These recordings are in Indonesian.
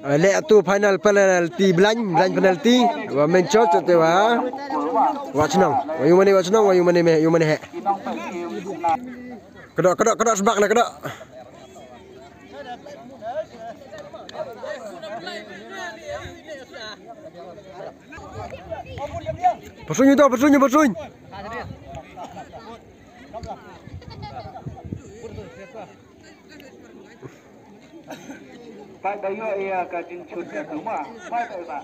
Lek tu final penalty belany, belany penalty. Wa main shot tu wa. Wa senang. Wa yang mana wa senang, wa yang mana meh, yang mana hek. Kedok kedok kedok sebak nak kedok. Bersunyi tu, bersunyi, bersunyi. Pak kajin chut ya rumah. Pak Dayo Pak.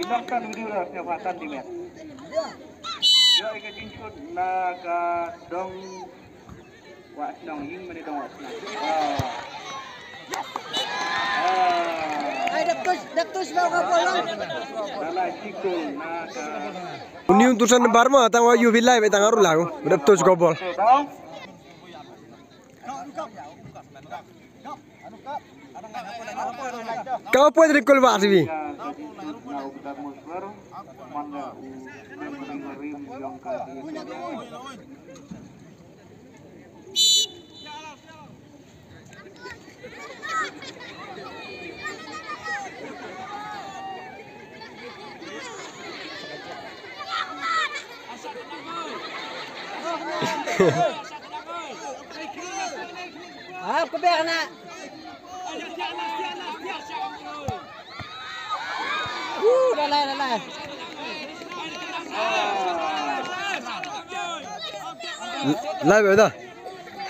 Kinong kan video lah snya fatan di. Yo kajin ka dong wa dong mani dong wa senang. Ah. Ay, daktos, daktos ba ka po lang? Dala sikul na ka Uni utusan Barma tang wa yu vilai be tang arul aku. Udah betul gobol. dong. Kau apa dari kol bak sini? Ya, kajin 来来来。来！来，伟子，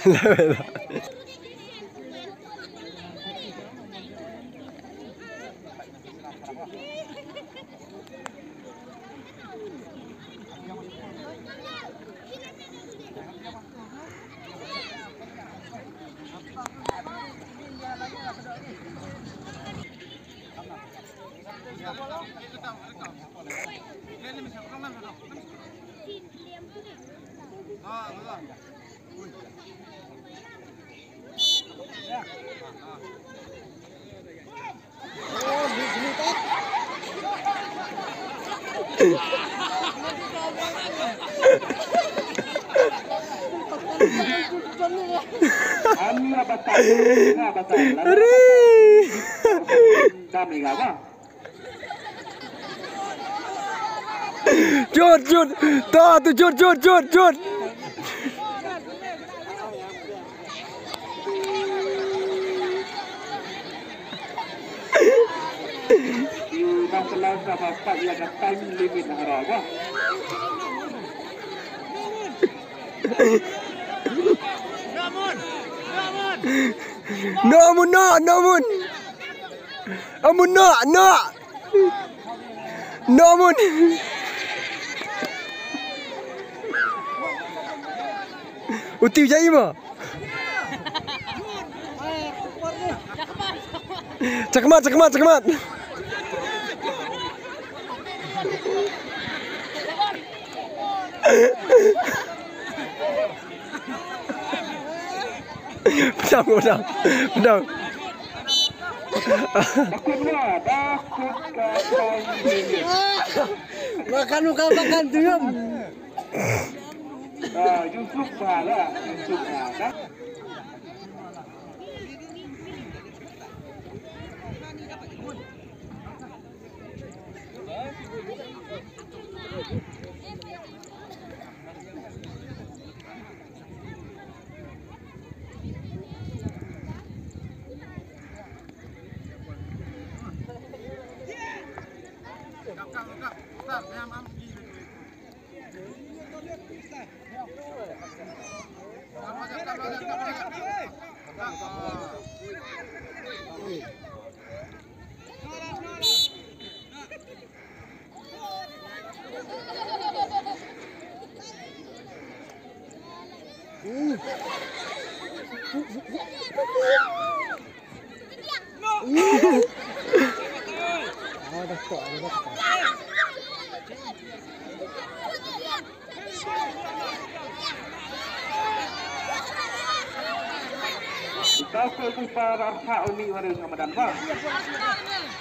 来，伟子。Abatan, na abatan. Ari. Dami ka ba? Sa bapak ya ka time limit na harawa. No amun no no amun. Amun no no. No amun. Uti jai ma. Cakmat cakmat cakmat. Pedang pedang. Pedang. Takut na, takut ka Ờ, Yusuf Hà đó à, Yusuf Hà đó. Come, come, come, come, come, come, come. Oh, that's cool. That's cool.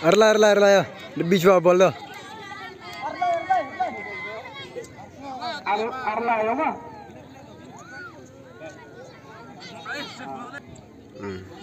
Arla arla arla ya. Lebih coba bol dah. Ar arla ya ma? Hmm.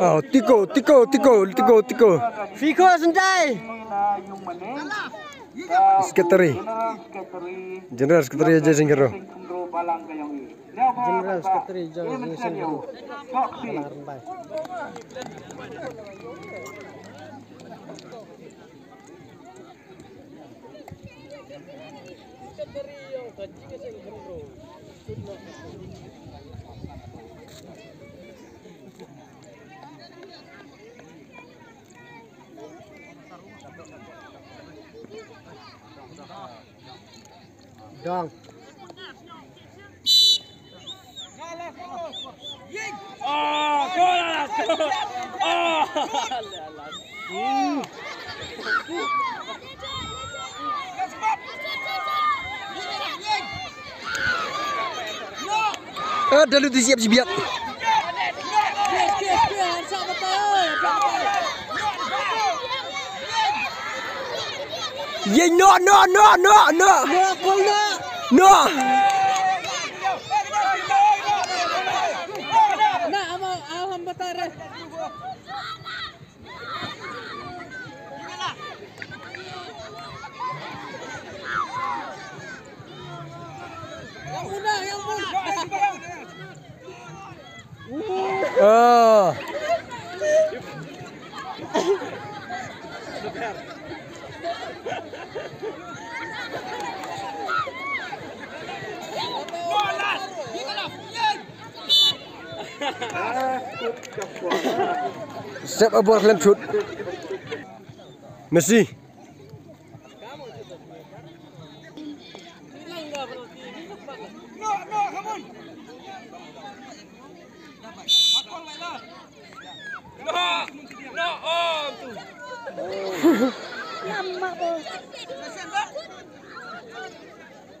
Oh, tiko, tiko, tiko, tiko, tiko. Fiko sentai. mani. Sekretary. General General Sekretary aja Singgero. kundo balang kayong i. General Secretary John Singgero. Kopi. Kelaran bay. Dong. Ah, dah lu siap siap. Ye no no no no no Nak gol no. Ama awam batare. Yang muda, yang muda. Oh. Step lem shoot. Messi.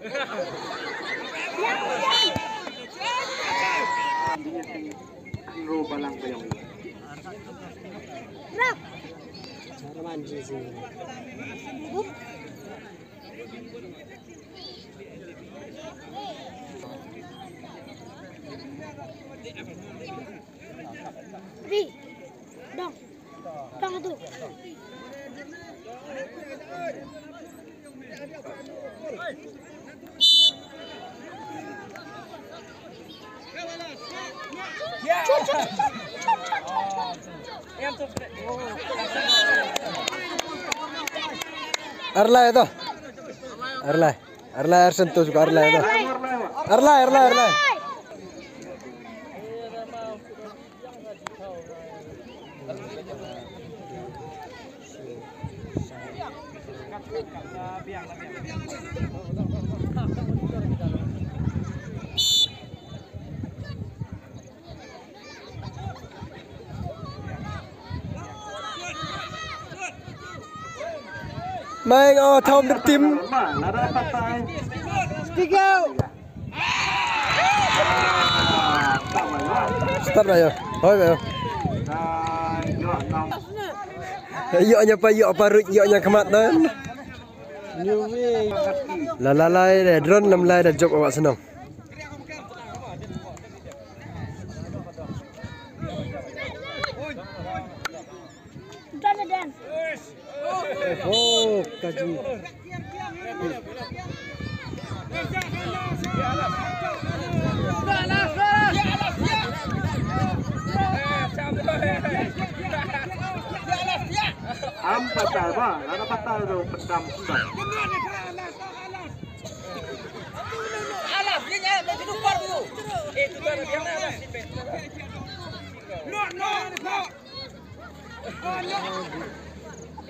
Dinya pa lang kayo. Rock! Saan naman, GC? Oop! Three! Dong! Dong, dong! Yeah. Chop, chop, chop, chop, chop, Arla है तो अर्ला है अर्ला यार संतोष अर्ला है तो Arla mày ngờ thông được tim Stick out Stop rồi. Thôi vậy Dọ nhà pa dọ pa rụt dọ nhà mặt đó Là là là để drone làm lại để chụp ở bạn sân đồng Oh,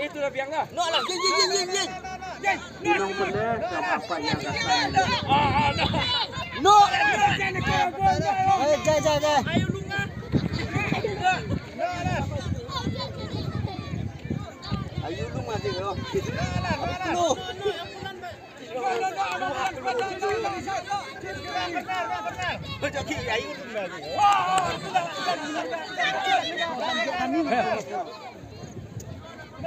Itu dah biang dah. Nak lah. Ying ying ying ying. Ying. Minum benda sama apa yang dah saya. Ah, no. No. Ayo, jai jai jai. Ayo lunga. Ayo lunga sih kalau. No. Benar, benar, benar.